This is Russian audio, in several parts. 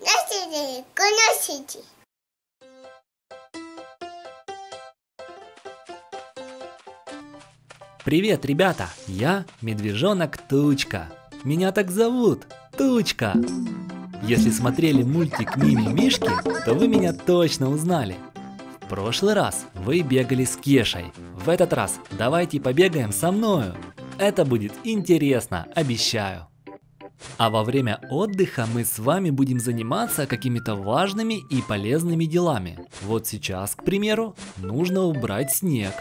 Носите, носите. Привет, ребята! Я Медвежонок Тучка. Меня так зовут Тучка. Если смотрели мультик Мими Мишки, то вы меня точно узнали. В прошлый раз вы бегали с Кешей. В этот раз давайте побегаем со мною. Это будет интересно, обещаю. А во время отдыха мы с вами будем заниматься какими-то важными и полезными делами. Вот сейчас, к примеру, нужно убрать снег.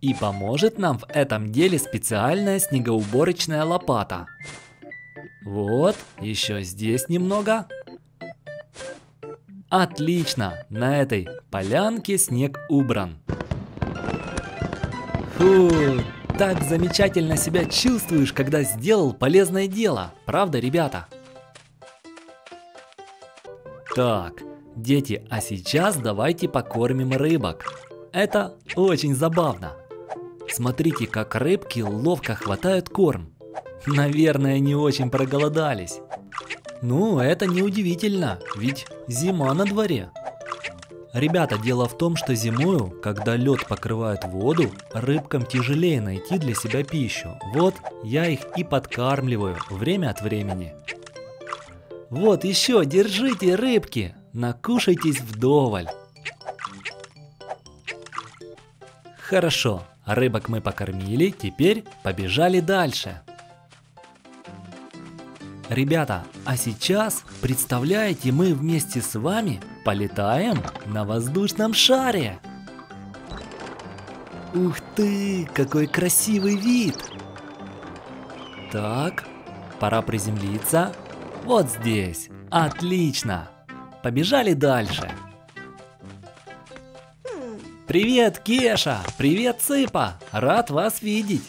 И поможет нам в этом деле специальная снегоуборочная лопата. Вот, еще здесь немного. Отлично, на этой полянке снег убран. Фу, так замечательно себя чувствуешь, когда сделал полезное дело, правда, ребята? Так, дети, а сейчас давайте покормим рыбок. Это очень забавно. Смотрите, как рыбки ловко хватают корм. Наверное, не очень проголодались. Ну, это не удивительно, ведь зима на дворе. Ребята, дело в том, что зимою, когда лед покрывает воду, рыбкам тяжелее найти для себя пищу. Вот я их и подкармливаю время от времени. Вот еще, держите рыбки, накушайтесь вдоволь. Хорошо, рыбок мы покормили, теперь побежали дальше. Ребята, а сейчас, представляете, мы вместе с вами полетаем на воздушном шаре. Ух ты, какой красивый вид! Так, пора приземлиться. Вот здесь. Отлично. Побежали дальше. Привет, Кеша! Привет, Цыпа! Рад вас видеть!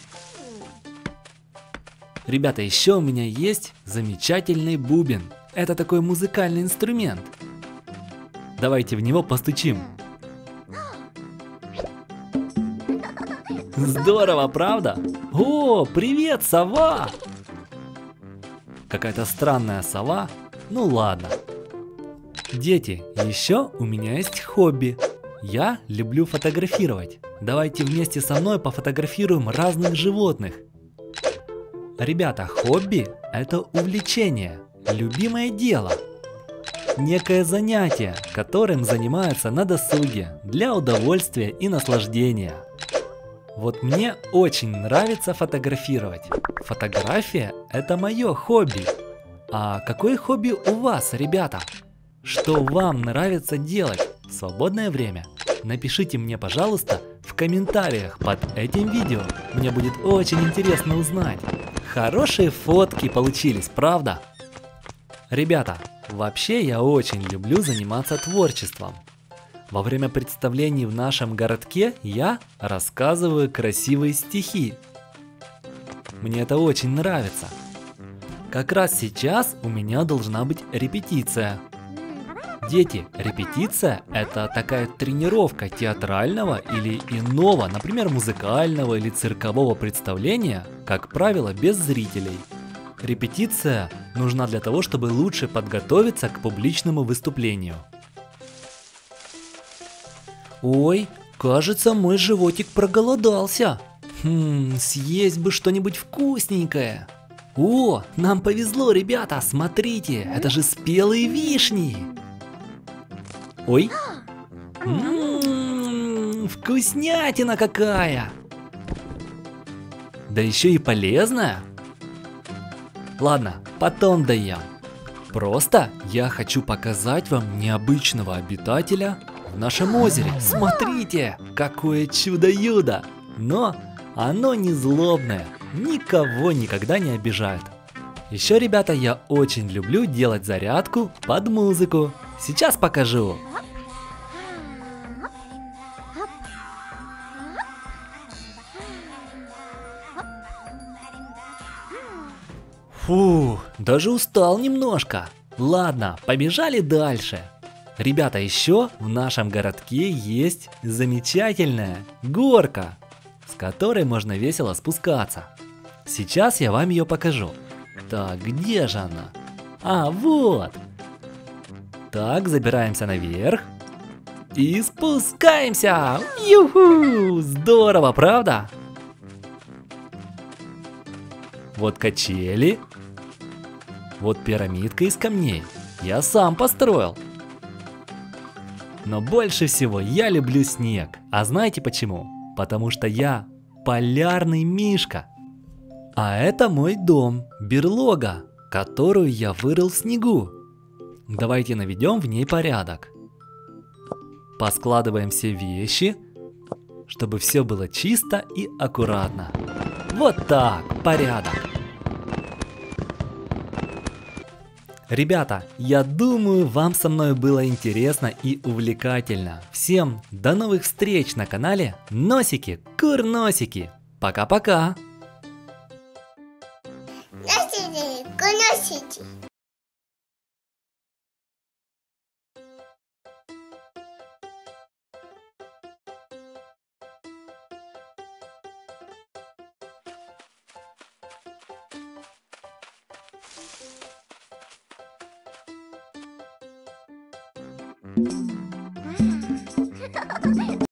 Ребята, еще у меня есть замечательный бубен. Это такой музыкальный инструмент. Давайте в него постучим. Здорово, правда? О, привет, сова! Какая-то странная сова. Ну ладно. Дети, еще у меня есть хобби. Я люблю фотографировать. Давайте вместе со мной пофотографируем разных животных. Ребята, хобби – это увлечение, любимое дело. Некое занятие, которым занимаются на досуге, для удовольствия и наслаждения. Вот мне очень нравится фотографировать. Фотография – это мое хобби. А какое хобби у вас, ребята? Что вам нравится делать в свободное время? Напишите мне, пожалуйста, в комментариях под этим видео. Мне будет очень интересно узнать. Хорошие фотки получились, правда? Ребята, вообще я очень люблю заниматься творчеством. Во время представлений в нашем городке я рассказываю красивые стихи. Мне это очень нравится. Как раз сейчас у меня должна быть репетиция. Дети, репетиция – это такая тренировка театрального или иного, например, музыкального или циркового представления, как правило, без зрителей. Репетиция нужна для того, чтобы лучше подготовиться к публичному выступлению. Ой, кажется, мой животик проголодался. Хм, съесть бы что-нибудь вкусненькое. О, нам повезло, ребята, смотрите, это же спелые вишни. Ой. Ммм, вкуснятина какая. Да еще и полезная. Ладно, потом доем. Просто я хочу показать вам необычного обитателя в нашем озере. Смотрите, какое чудо-юдо. Но оно не злобное, никого никогда не обижает. Еще, ребята, я очень люблю делать зарядку под музыку. Сейчас покажу. Фу, даже устал немножко. Ладно, побежали дальше. Ребята, еще в нашем городке есть замечательная горка, с которой можно весело спускаться. Сейчас я вам ее покажу. Так, где же она? А, вот! Так, забираемся наверх. И спускаемся! Юху! Здорово, правда? Вот качели. Вот пирамидка из камней. Я сам построил. Но больше всего я люблю снег. А знаете почему? Потому что я полярный мишка. А это мой дом, берлога, которую я вырыл в снегу. Давайте наведем в ней порядок. Поскладываем все вещи, чтобы все было чисто и аккуратно. Вот так, порядок. Ребята, я думаю, вам со мной было интересно и увлекательно. Всем до новых встреч на канале Носики Курносики. Пока-пока. Носите, куносите.